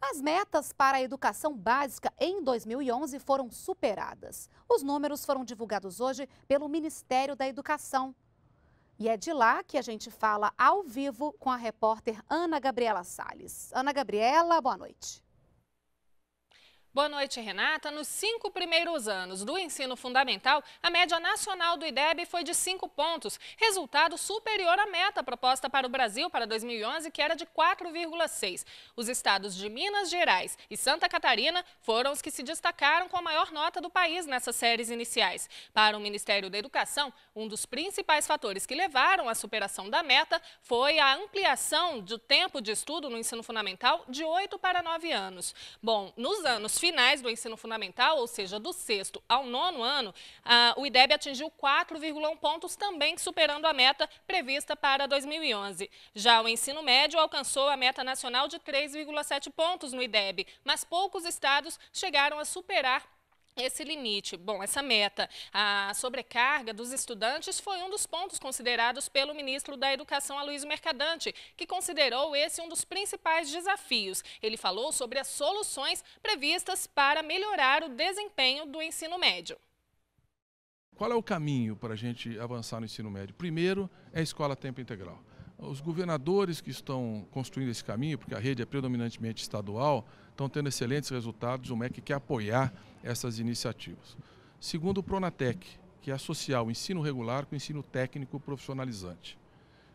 As metas para a educação básica em 2011 foram superadas. Os números foram divulgados hoje pelo Ministério da Educação. E é de lá que a gente fala ao vivo com a repórter Ana Gabriela Salles. Ana Gabriela, boa noite. Boa noite, Renata. Nos cinco primeiros anos do ensino fundamental, a média nacional do IDEB foi de 5 pontos, resultado superior à meta proposta para o Brasil para 2011, que era de 4,6. Os estados de Minas Gerais e Santa Catarina foram os que se destacaram com a maior nota do país nessas séries iniciais. Para o Ministério da Educação, um dos principais fatores que levaram à superação da meta foi a ampliação do tempo de estudo no ensino fundamental de 8 para 9 anos. Bom, nos anos finais do ensino fundamental, ou seja, do sexto ao nono ano, o IDEB atingiu 4,1 pontos, também superando a meta prevista para 2011. Já o ensino médio alcançou a meta nacional de 3,7 pontos no IDEB, mas poucos estados chegaram a superar esse limite, bom, essa meta, a sobrecarga dos estudantes foi um dos pontos considerados pelo ministro da Educação, Aloysio Mercadante, que considerou esse um dos principais desafios. Ele falou sobre as soluções previstas para melhorar o desempenho do ensino médio. Qual é o caminho para a gente avançar no ensino médio? Primeiro é a escola tempo integral. Os governadores que estão construindo esse caminho, porque a rede é predominantemente estadual, estão tendo excelentes resultados. O MEC quer apoiar essas iniciativas. Segundo, o Pronatec, que é associar o ensino regular com o ensino técnico profissionalizante.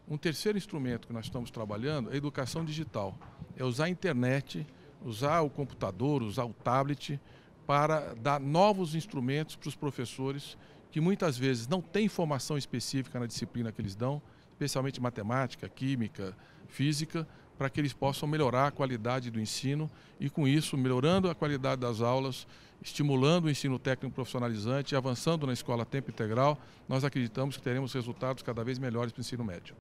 Um terceiro instrumento que nós estamos trabalhando é a educação digital. É usar a internet, usar o computador, usar o tablet para dar novos instrumentos para os professores que muitas vezes não têm formação específica na disciplina que eles dão, especialmente matemática, química, física, para que eles possam melhorar a qualidade do ensino e, com isso, melhorando a qualidade das aulas, estimulando o ensino técnico profissionalizante avançando na escola a tempo integral, nós acreditamos que teremos resultados cada vez melhores para o ensino médio.